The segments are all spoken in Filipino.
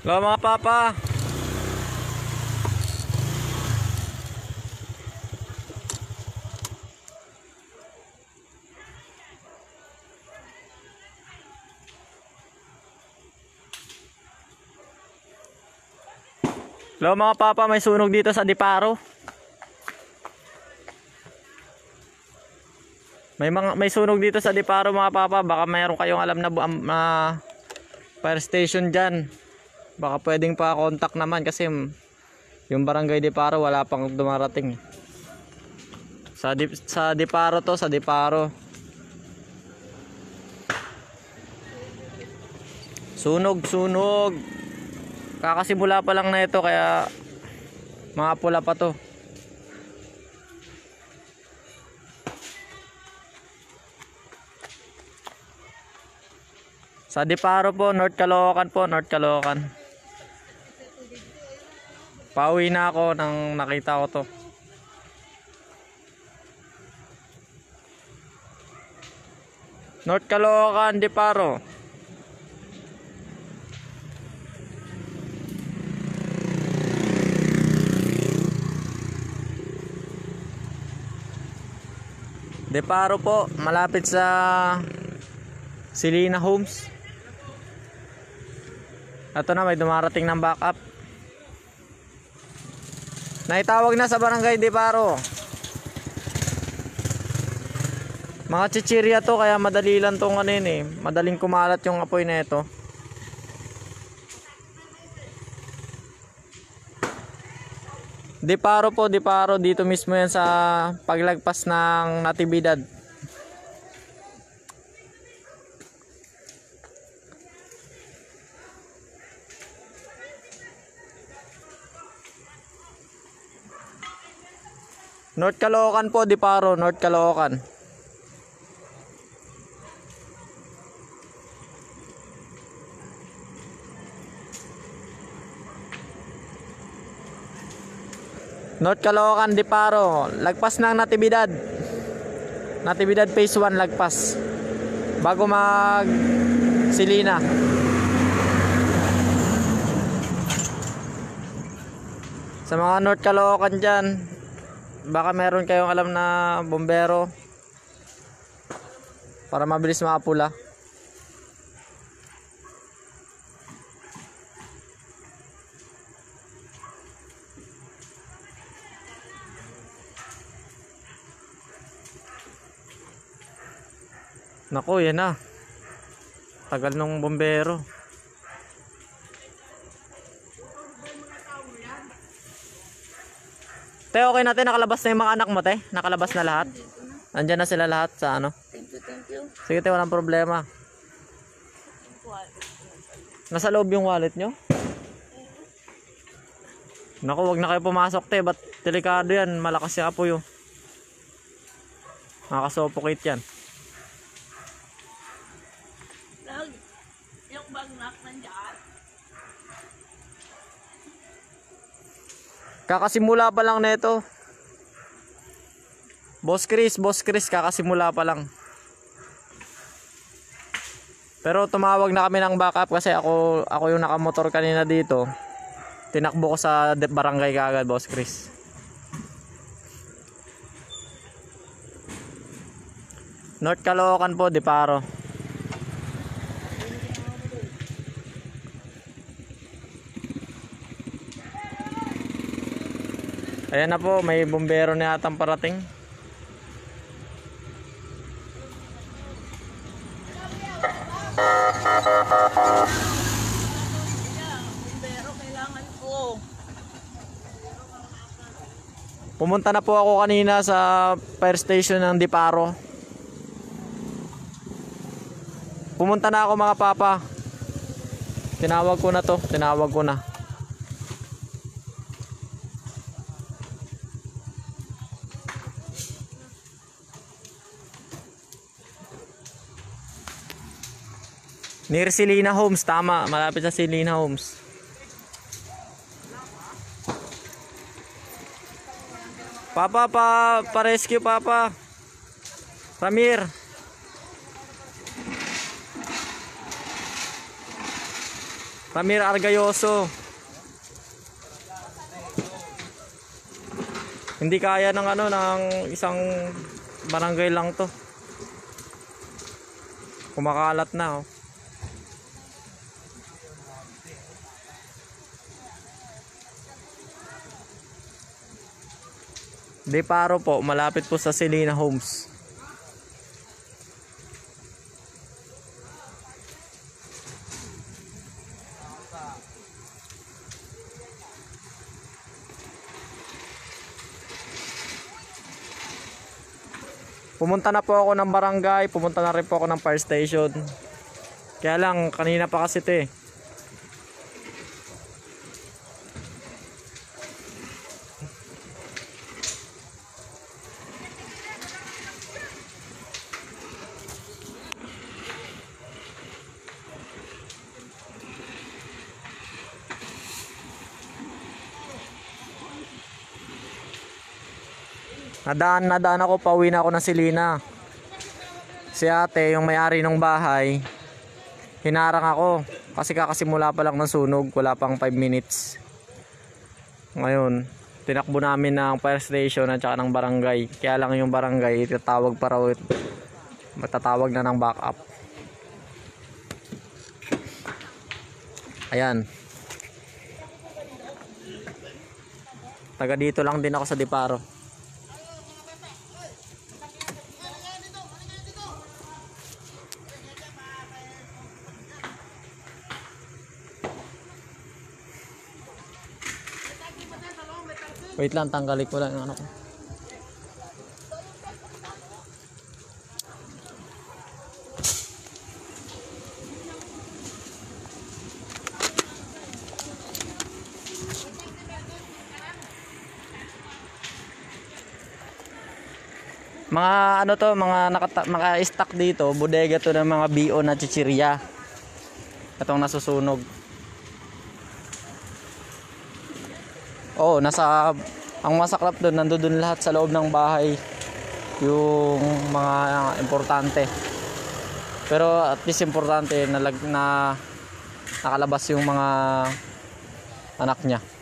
Hello mga papa. Hello mga papa, may sunog dito sa Diparo. May mga may sunog dito sa Diparo mga papa, baka mayroon kayong alam na na fire station diyan. Baka pwedeng pa contact naman kasi yung barangay Diparo wala pang dumarating. Sa Dip, sa Diparo to, sa Diparo. Sunog, sunog. Kakasimula pa lang na ito kaya mga pula pa to. Sa Diparo po, North Caloocan po, North Caloocan. Pauwi na ako nang nakita ko to. North Caloocan, Diparo. Deparo po, malapit sa Silina Homes. Ito na, may dumarating ng backup. Naitawag na sa barangay Deparo. Mga chichirya to, kaya madali lang tong ano yun eh. Madaling kumalat yung apoy na ito. Deparo po, Deparo. Dito mismo yan sa paglagpas ng Natividad. North Caloocan po, Diparo, North Caloocan. North Caloocan, Diparo. Lagpas ng Natividad. Natividad Phase 1 lagpas. Bago mag Silina. Sa mga North Caloocan dyan, baka meron kayong alam na bombero para mabilis makapula. Nako, yan na. Tagal nung bombero. Te, okay natin. Nakalabas na yung mga anak mo, te. Nakalabas na lahat. Andyan na sila lahat sa ano. Thank you, thank you. Sige, te, walang problema. Nasa loob yung wallet nyo? Naku, wag na kayo pumasok, te. Ba't delikado yan? Malakas yung apoy, oh. Nakakasuffocate yan. Kakasimula pa lang nito. Boss Chris, Boss Chris, kakasimula pa lang. Pero tumawag na kami ng backup kasi ako ako yung nakamotor kanina dito. Tinakbo ko sa barangay kagad, Boss Chris. North Caloocan po, Diparo. Ayan na po, may bombero na yatang parating. Pumunta na po ako kanina sa fire station ng Diparo. Pumunta na ako mga papa. Tinawag ko na to, tinawag ko na. Near Silina Homes, tama. Malapit sa Silina Homes. Papa, pa, pa-rescue, Papa. Ramir. Ramir Argayoso. Hindi kaya ng ano ng isang barangay lang to. Kumakalat na oh. Deparo po, malapit po sa Selena Homes. Pumunta na po ako ng barangay, pumunta na rin po ako ng fire station. Kaya lang, kanina pa kasi ito eh. Nadaan, nadaan ako, pauwi na ako ng Silina. Si ate, yung may-ari ng bahay, hinarang ako. Kasi kakasimula pa lang ng sunog, wala pang 5 minutes. Ngayon, tinakbo namin ng fire station at saka ng barangay. Kaya lang yung barangay, itatawag pa raw, matatawag na ng backup. Ayan. Taga dito lang din ako sa Diparo. Wait lang, tanggalin ko lang yung ano ko. Mga ano to, mga naka-stack dito, bodega to ng mga BO na chichirya. Itong nasusunog. Oo, nasa ang masaklap doon, nandoon lahat sa loob ng bahay yung mga importante. Pero at least importante na, na nakalabas yung mga anak niya.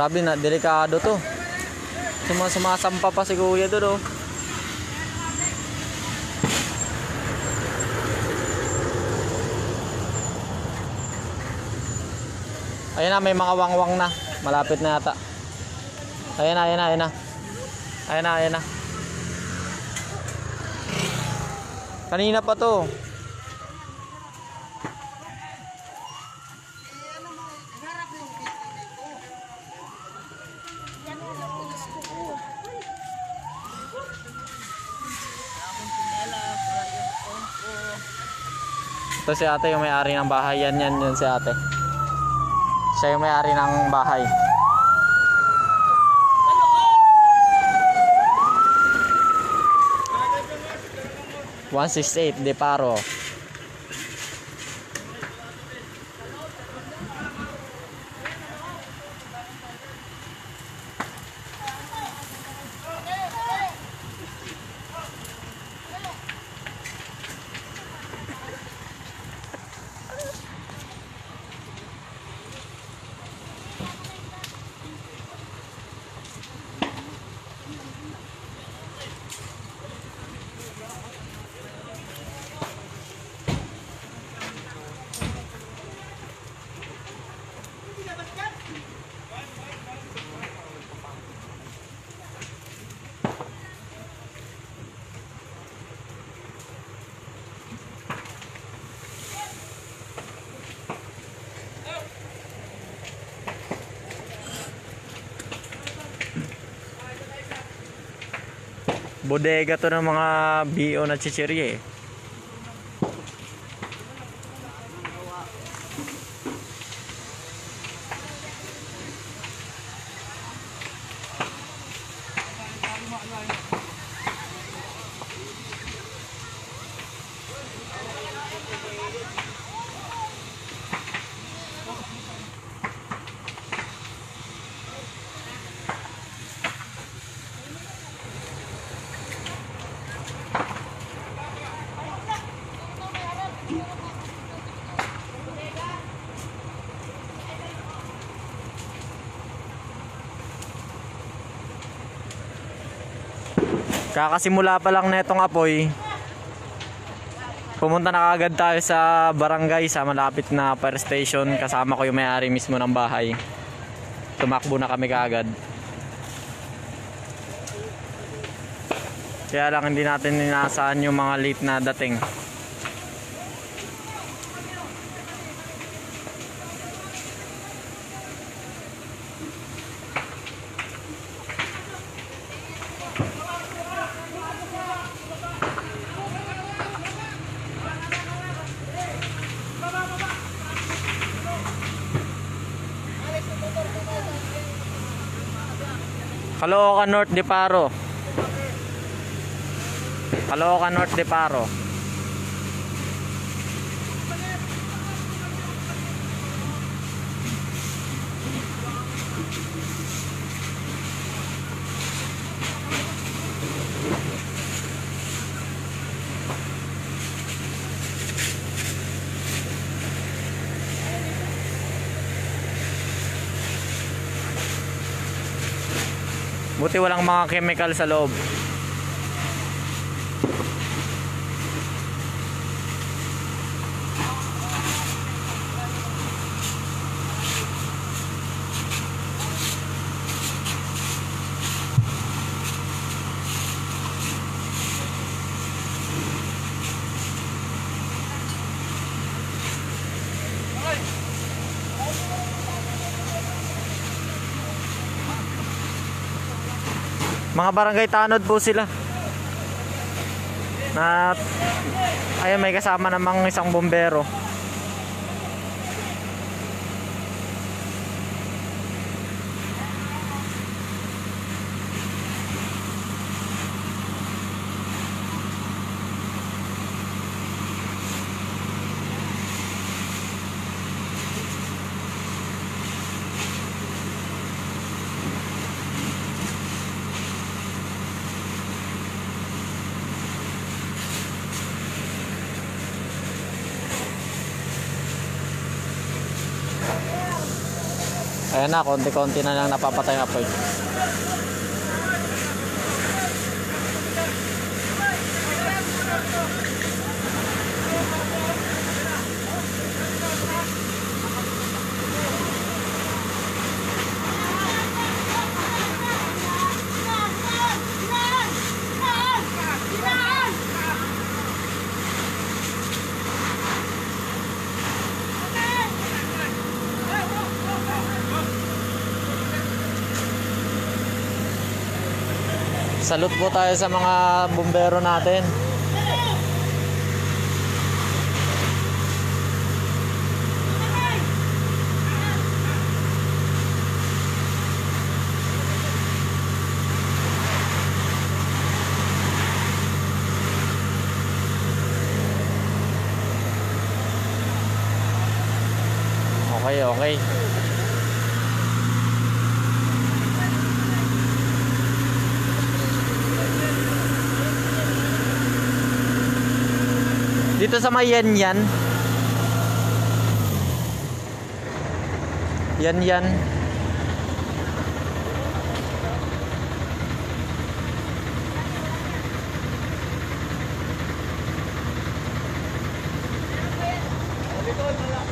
Grabe na, delikado to. Suma sumasampa pa si kuya doon oh. Ayun na, may mga wangwang na. Malapit na yata. Ayun na, ayun na, ayun na. Ayun na, ayun na. Kanina pa to. Ito si ate yung may-ari ng bahay. Yan, yan, yan si ate. Siya yung may-ari ng bahay. One six eight De. Bodega to ng mga BO na chichirya eh. Kakasimula pa lang netong apoy. Pumunta na kagad tayo sa barangay sa malapit na fire station. Kasama ko yung may-ari mismo ng bahay. Tumakbo na kami kagad. Kaya lang hindi natin inaasahan yung mga late na dating. Caloocan North de Paro. Caloocan North de Paro. Buti walang mga chemical sa loob. Mga barangay tanod po sila. Na ayun may kasama namang isang bombero. Na, konti-konti na lang napapatay ang apoy. Salute po tayo sa mga bombero natin. Okay, okay. Dito sa may yan yan. Yan yan.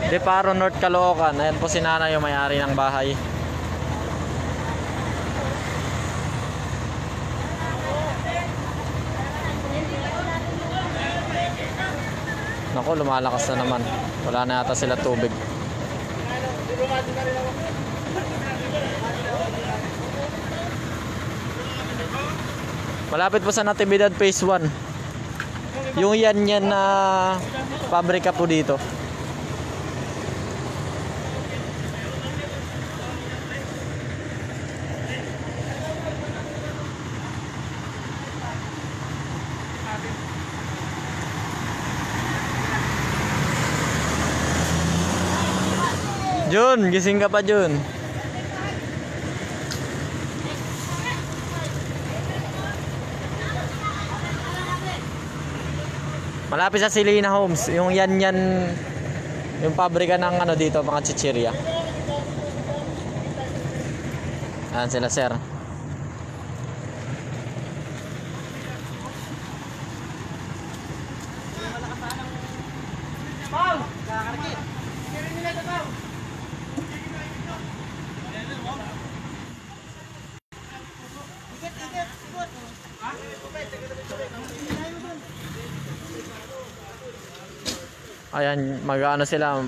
Deparo North Caloocan. Ayan po si Nana yung may-ari ng bahay. Nako, lumalakas na naman. Wala na yata sila tubig. Malapit po sa Natividad Phase 1. Yung yan yan na pabrika po dito. Jun, gising ka pa Jun. Malapit sa Silina Homes, yung yan yan yung pabrika ng ano dito, mga chichirya. Ayan sila sir. Ayan, mag-ano sila.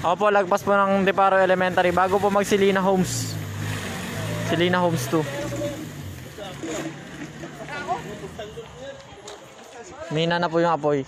Opo, lagpas po ng Deparo Elementary bago po mag Silina Homes. Silina Homes 2. Mina na po yung apoy.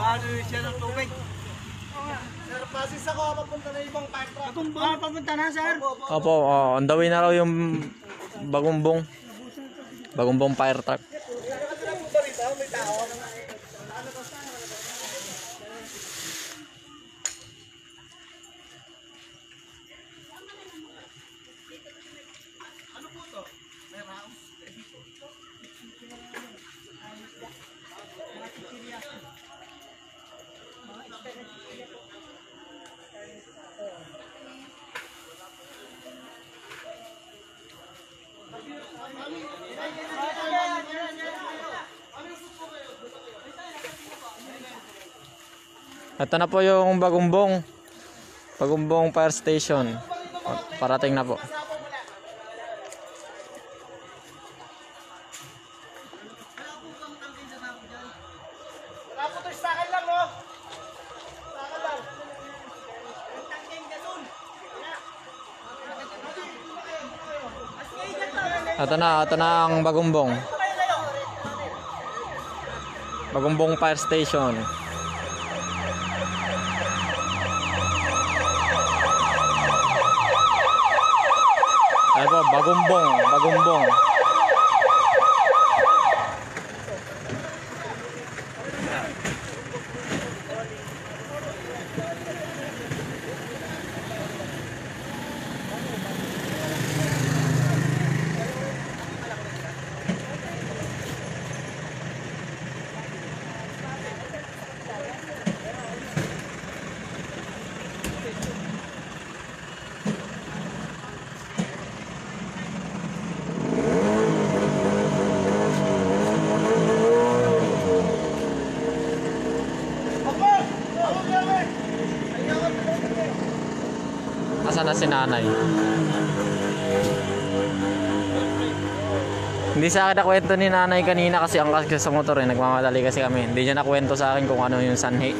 Gaano siya ng tubig? Sir, pasis ako, papunta na ibang fire truck. Ah, papunta na, sir? Opo, oh, on the way na raw yung bagumbong. Bagumbong fire truck. Ito na po yung bagumbong. Bagumbong fire station. Parating na po. Ito na, ito na ang bagumbong. Bagumbong fire station. Ano po, bagumbong, bagumbong. Na si nanay? Hindi sa akin nakwento ni nanay kanina kasi ang kasi sa motor eh, nagmamadali kasi kami. Hindi niya nakwento sa akin kung ano yung sanhi.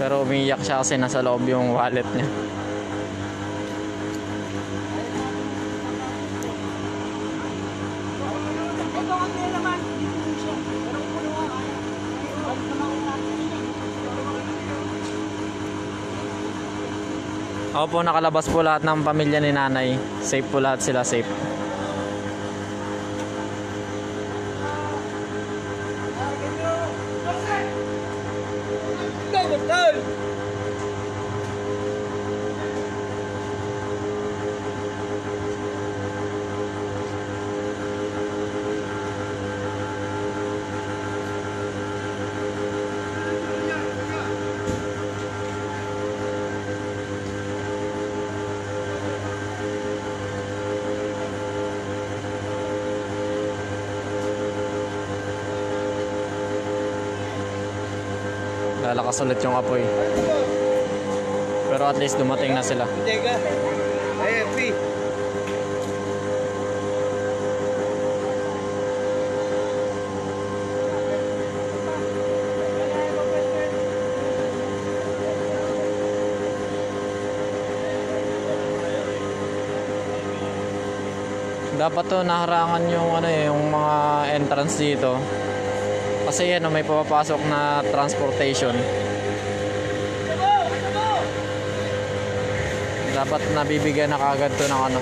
Pero umiiyak siya kasi nasa loob yung wallet niya. Opo, nakalabas po lahat ng pamilya ni nanay. Safe po lahat sila, safe. Lalakas ulit yung apoy. Pero at least dumating na sila. Teka. P. Dapat to naharangan yung ano eh, yung mga entrance dito. Kasi yan, oh, may papapasok na transportation. Dapat nabibigyan na kagad to ng ano.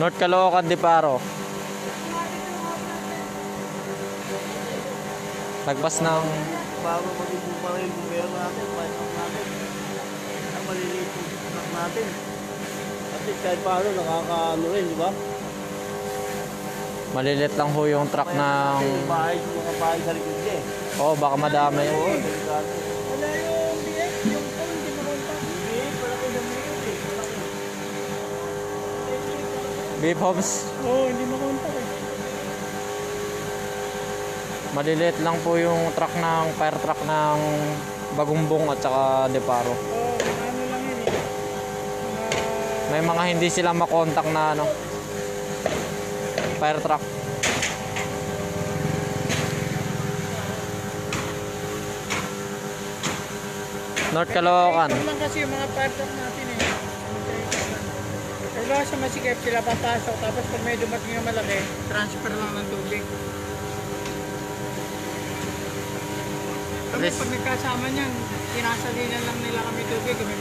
North Caloocan, Diparo. Lagpas ng Bago magiging pa rin yung gobyerno natin, up natin. Ang maliliit yung truck natin. Kasi kahit paano, nakakaano rin, di ba? malilit lang ho yung truck ng... Bahay, mga bahay sa likod niya eh. Oh, baka madami. Oo, delikado. Beef Homes, Oo, hindi mo kontak eh. maliliit lang po yung truck ng fire truck ng Bagumbong at saka Deparo. Oo, ano lang yun eh. Mga May mga hindi sila makontak na ano fire truck. North Caloocan. Ito lang kasi yung mga fire truck natin sa masikip sila papasok tapos pag may dumating na malaki, transfer lang ng tubig. Kami pag nagkasama niyan, sinasalinan lang nila kami tubig, kami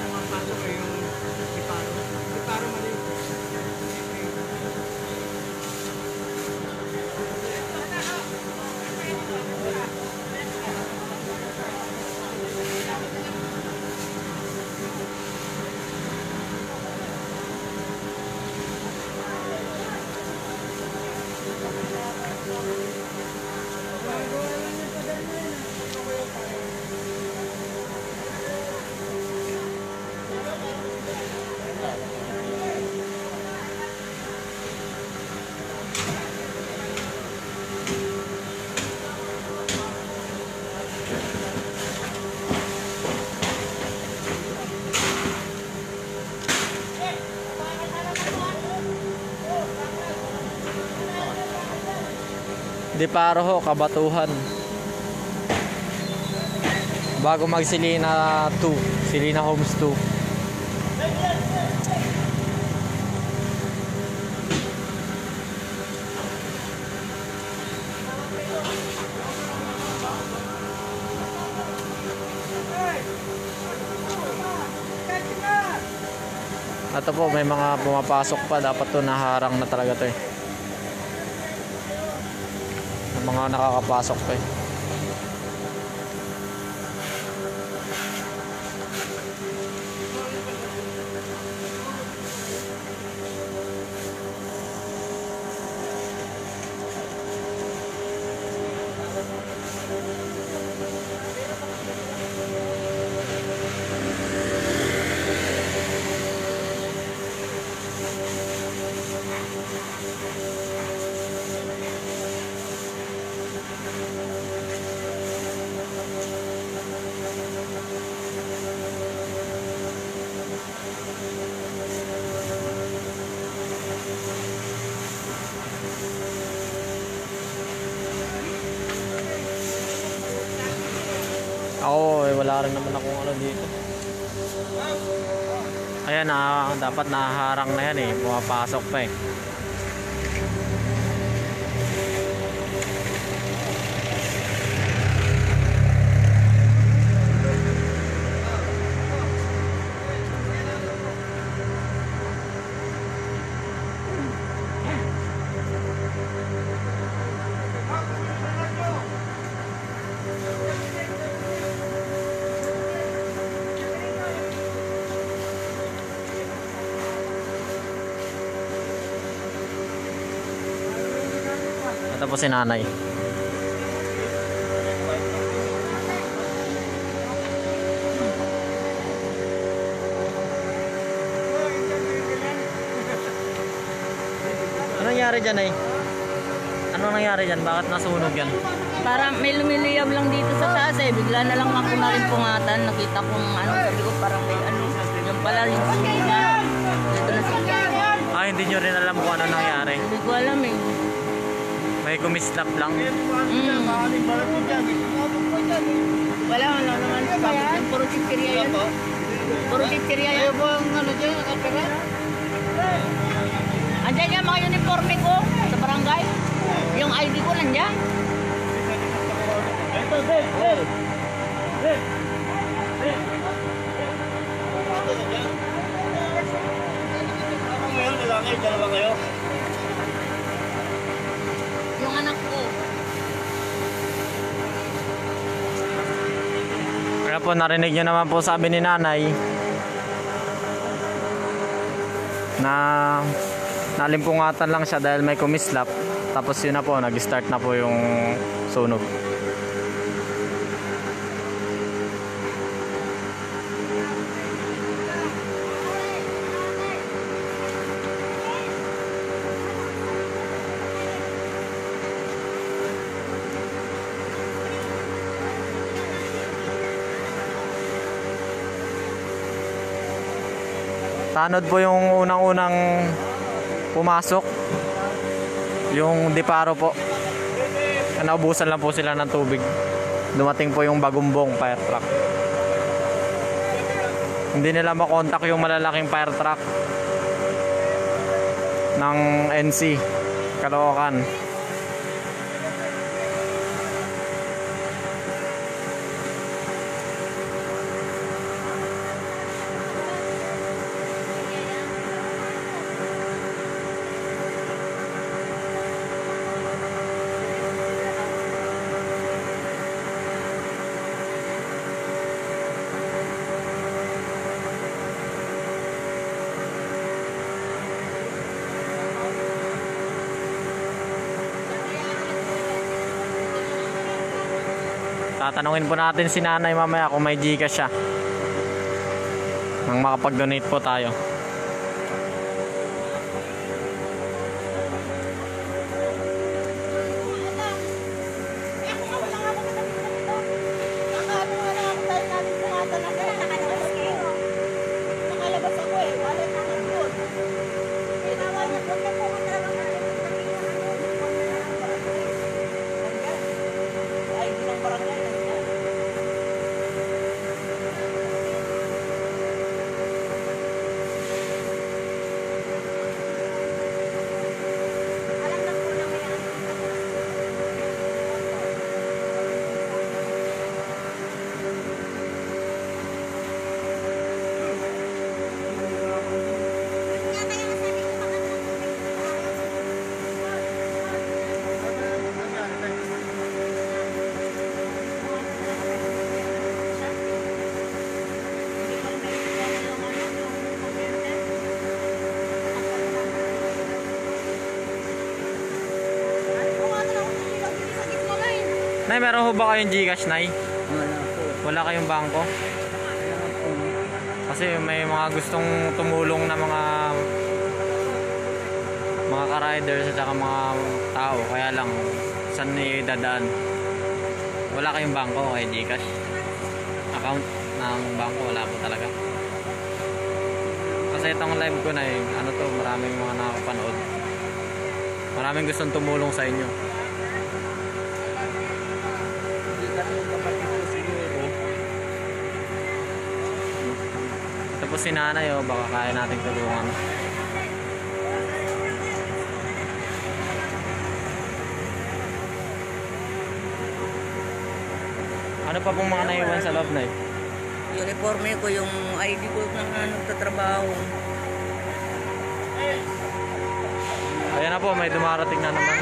Deparo ho, Kabatuhan. Bago mag Silina 2, Silina Homes 2. Ito po, may mga pumapasok pa. Dapat to naharang na talaga to eh. Mga nakakapasok pa eh. Dapat naharang na yan eh. Pumapasok pa eh. Si nanay. Ano nangyari dyan ay? Ano nangyari dyan? Bakit nasunog yan? Parang may lumiliyab lang dito sa taas eh. Bigla na lang ako na rin pungatan. Nakita kong ano, sabi ko parang may ano. Yung pala yung sunog na. Dito na sa Ah, hindi nyo rin alam kung ano nangyari. Hindi ko alam eh. May kumislap lang. Mm. Wala, wala naman. Bakit puro chichirya yan? Puro chichirya yan. Ayaw ang ano dyan, nakapira? Andyan yung mga uniforme ko sa barangay. Yung ID ko nandyan. Ito, Ben, Ben. Ben. Ben. Ano yan, wala barangay, dalawa kayo. Yung anak ko. Po narinig nyo naman po sabi ni nanay na nalimpungatan lang siya dahil may kumislap. Tapos yun na po, nag-start na po yung sunog. Tanod po yung unang-unang pumasok. Yung Diparo po. Naubusan lang po sila ng tubig. Dumating po yung bagumbong fire truck. Hindi nila makontak yung malalaking fire truck ng NC Caloocan. Tatanungin po natin si nanay mamaya kung may Gcash siya. Nang makapag-donate po tayo. Nay, meron ho ba kayong Gcash, Nay? Wala kayong bangko? Kasi may mga gustong tumulong na mga mga ka-riders at saka mga tao. Kaya lang, saan ni dadaan? Wala kayong bangko kay Gcash? Account ng bangko, wala po talaga. Kasi itong live ko na eh, ano to, maraming mga nakakapanood. Maraming gustong tumulong sa inyo. Tapos si nanay oh, baka kaya nating tulungan. Ano pa pong mga naiwan sa loob na eh? Uniforme ko yung ID ko na nagtatrabaho. Ayan na po, may dumarating na naman.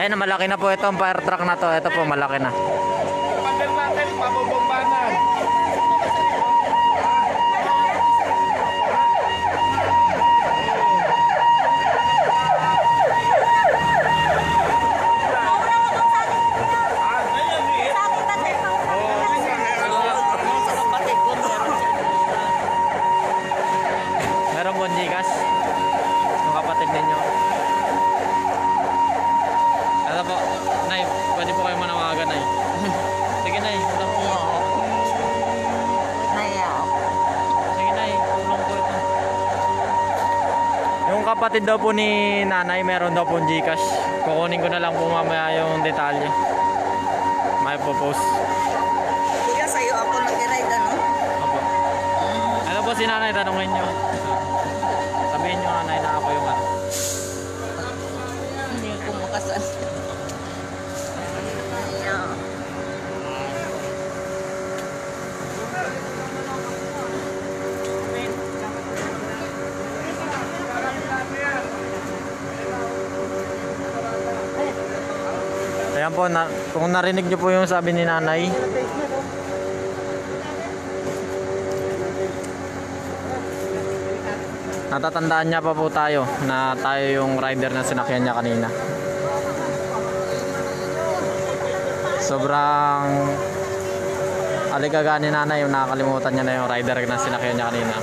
Ayan na, malaki na po ito ang fire truck na to. Ito po, malaki na. Pagdal natin, mabobombanan. Sa kapatid ko, meron siya. Meron po Gcash. Yung kapatid ninyo. Ito po, Nay, pwede po kayo manawagan, Nay. Sige, Nay. Ito po. Naya. Sige, Nay. Tulong po ito. Yung kapatid daw po ni nanay, meron daw po Gcash. Kukunin ko na lang po mamaya yung detalye. May po post. Kuya, sa'yo ako nag-ride, ano? Opo. Ano po si nanay, tanongin nyo. Sabihin nyo nanay na ako yung Ayan po, na, kung narinig nyo po yung sabi ni nanay. Natatandaan niya pa po tayo na tayo yung rider na sinakyan niya kanina. Sobrang aligaga ni nanay yung nakakalimutan niya na yung rider na sinakyan niya kanina.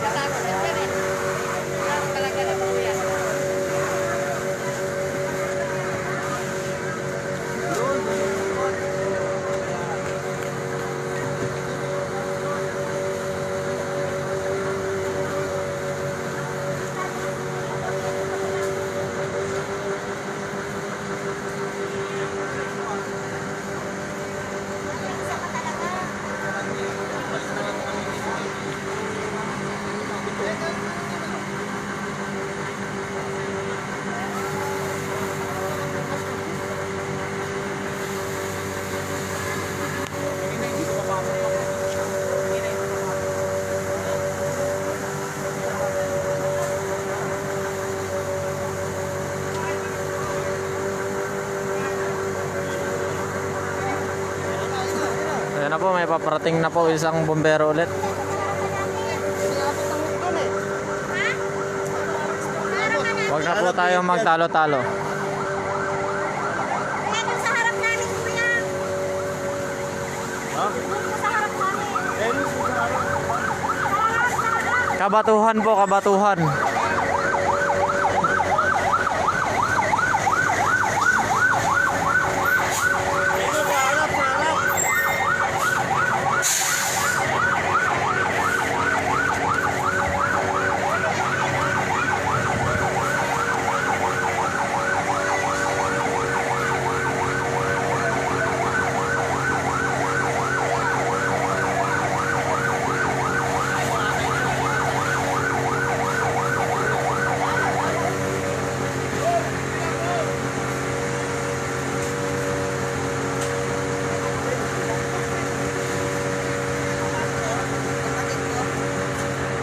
Na po, may paparating na po isang bombero ulit. Huwag na po tayo magtalo-talo. Kaya dun sa harap namin, kuya. Ha? Dun sa harap namin. Eh, yung sa harap. Kabatuhan po, kabatuhan. Ito sa harap, sa harap.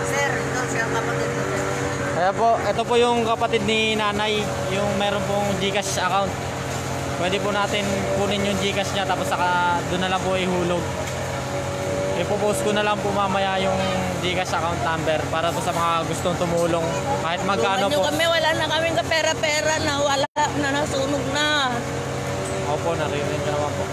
Sir, ito siya kapatid ko. Kaya po, yung kapatid ni nanay, yung meron pong Gcash account. Pwede po natin kunin yung Gcash niya tapos saka doon na lang po ihulog. Ipopost ko na lang po mamaya yung Gcash account number para po sa mga gustong tumulong kahit magkano po. kami, wala na kaming kapera-pera na wala na nasunog na. Opo, narinig ko naman po.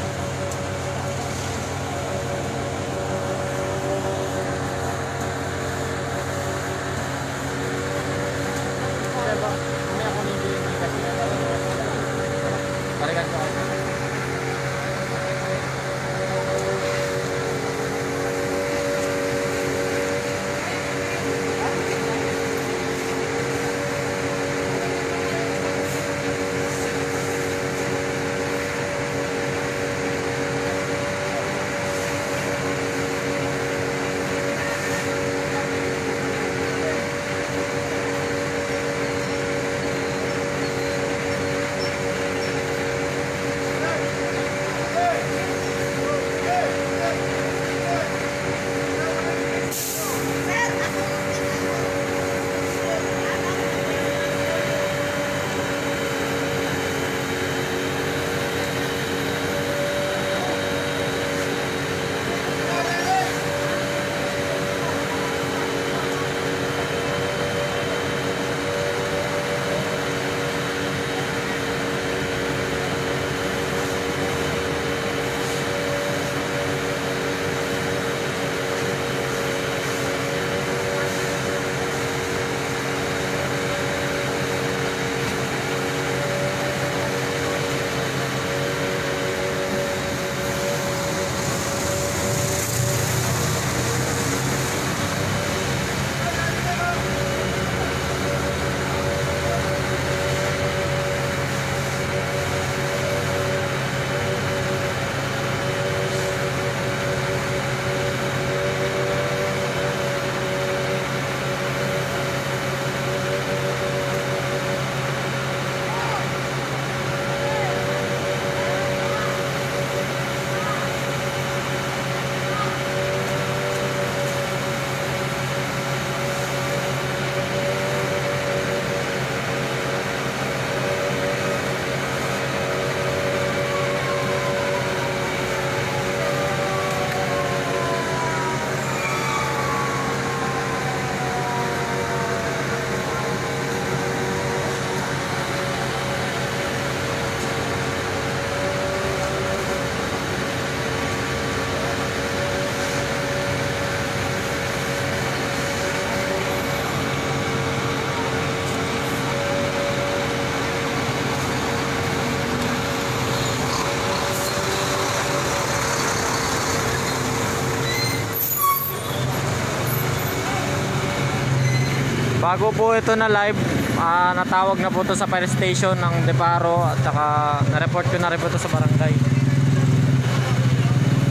Bago po ito na live, ah, natawag na po ito sa fire station ng Deparo at saka na-report ko na rin po ito sa barangay.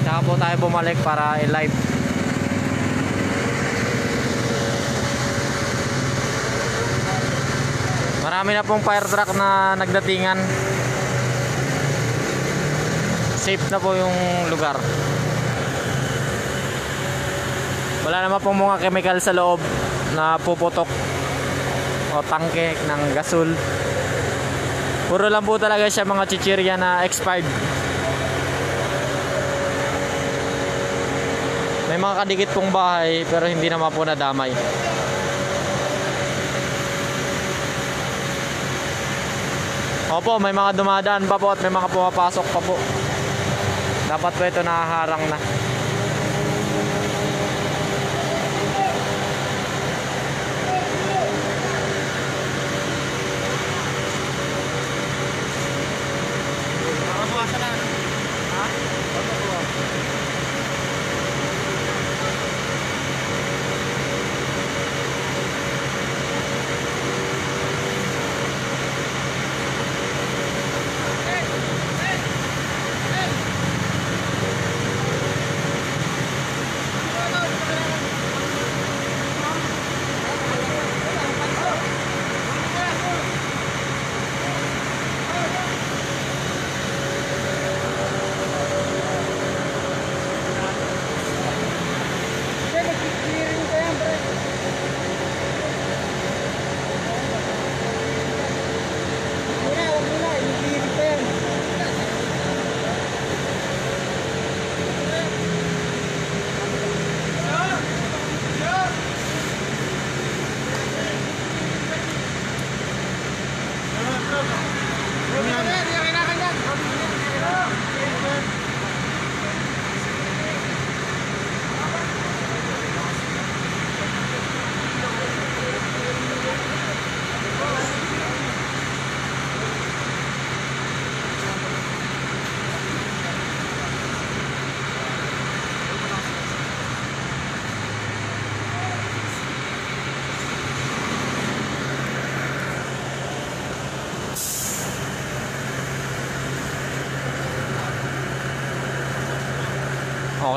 Tsaka po tayo bumalik para i-live. Marami na pong fire truck na nagdatingan. Safe na po yung lugar. Wala naman pong mga chemical sa loob na puputok o tangke ng gasol. Puro lang po talaga siya mga chichirya na expired. May mga kadikit pong bahay pero hindi naman po nadamay. Opo, may mga dumadaan pa po at may mga pumapasok pa po. Dapat po ito nakaharang na.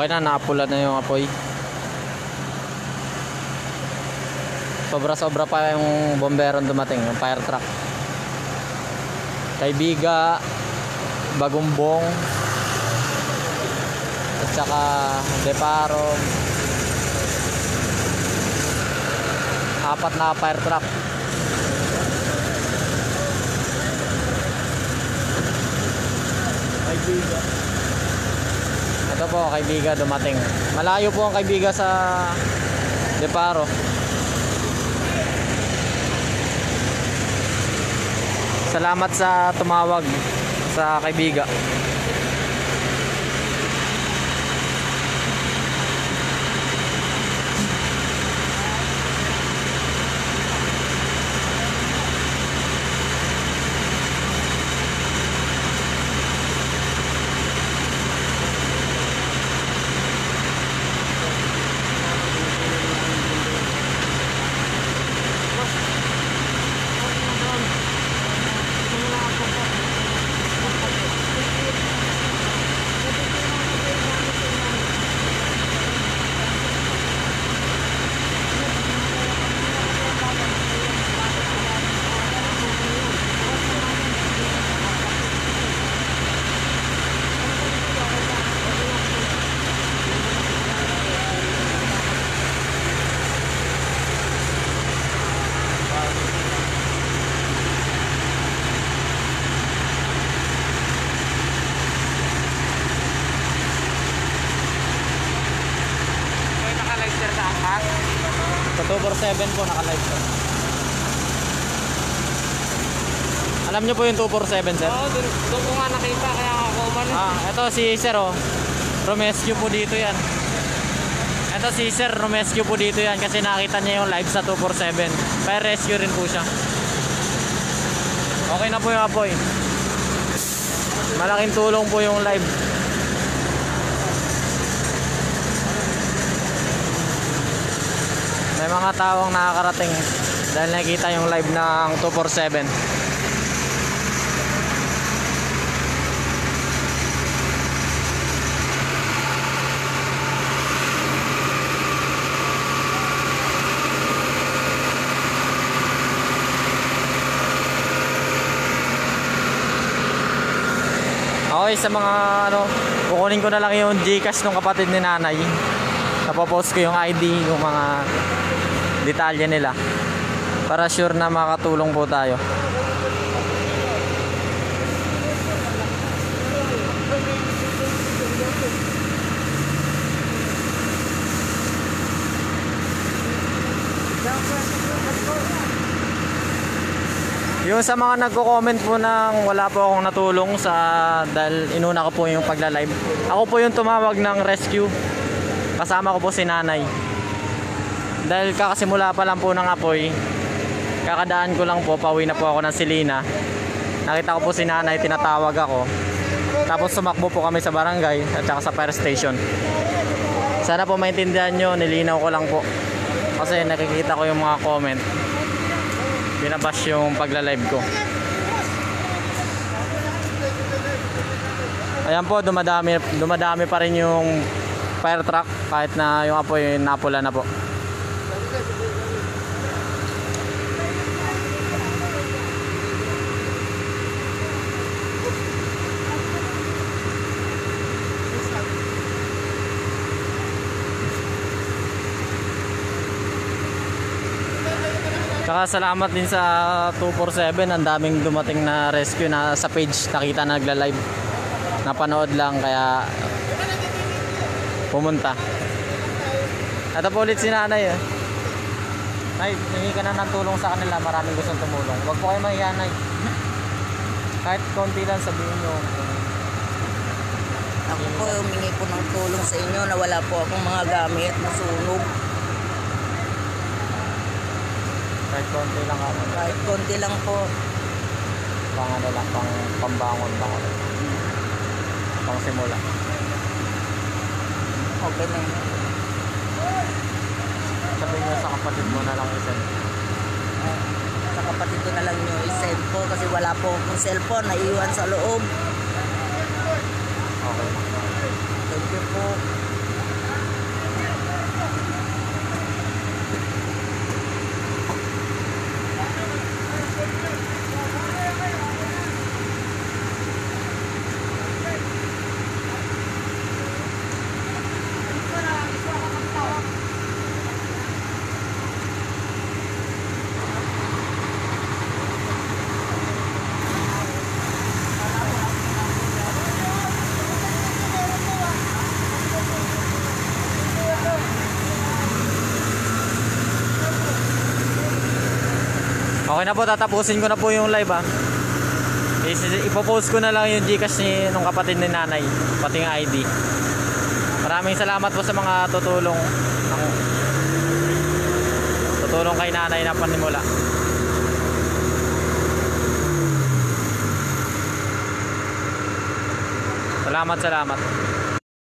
Okay na, napula na yung apoy. Sobra-sobra pa yung bomberon dumating, yung fire truck. Kaybiga, Bagumbong, at saka Deparo. Apat na fire truck. Kaibiga. Ito po, kaibiga dumating. Malayo po ang kaibiga sa Deparo. Salamat sa tumawag sa kaibiga. Sa 247 po naka-live po. Alam niyo po yung 247 sir? Oo, doon, doon ko nga nakita kaya ako man. Ah, ito si Sir oh. Romescue po dito yan. Ito si Sir Romescue po dito yan kasi nakita niya yung live sa 247. Fire rescue rin po siya. Okay na po yung apoy. Malaking tulong po yung live. May mga tawang nakakarating. Dahil nakikita yung live ng 247. Okay, sa mga ano, kukunin ko na lang yung Gcash ng kapatid ni nanay. Napopost ko yung ID, yung mga detalye nila. Para sure na makatulong po tayo. Yung sa mga nagko-comment po nang wala po akong natulong sa dahil inuna ko po yung pagla-live. Ako po yung tumawag ng rescue. Kasama ko po si nanay. Dahil kakasimula pa lang po ng apoy, kakadaan ko lang po, pauwi na po ako ng Silina. Nakita ko po si nanay, tinatawag ako. Tapos sumakbo po kami sa barangay at saka sa fire station. Sana po maintindihan nyo, nilinaw ko lang po. Kasi nakikita ko yung mga comment binabash yung pagla-live ko. Ayan po, dumadami, dumadami pa rin yung fire truck kahit na yung apoy napula na po. Tsaka salamat din sa 247 ang daming dumating na rescue na sa page nakita na nagla-live. Napanood lang kaya pumunta. Ito po ulit si nanay eh. Nay, hingi ka na ng tulong sa kanila. Maraming gustong tumulong. Huwag po kayo mahiya, nay. Kahit konti lang sabihin nyo. Ako po, humingi po ng tulong sa inyo na wala po akong mga gamit, nasunog. Kahit konti lang ako. Kahit konti lang po. Pang ano lang, pang pambangon lang ulit. Pang simula. Okay na yun. Sabihin nyo sa kapatid mo na lang isa. Sa kapatid ko na lang nyo i-send po kasi wala po akong cellphone na iwan sa loob. Okay. Thank you po. Okay na po, tatapusin ko na po yung live ah. Is- Ipopost ko na lang yung Gcash ni nung kapatid ni nanay, pati yung ID. Maraming salamat po sa mga tutulong. Ang, tutulong kay nanay na panimula. Salamat, salamat.